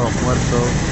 muertos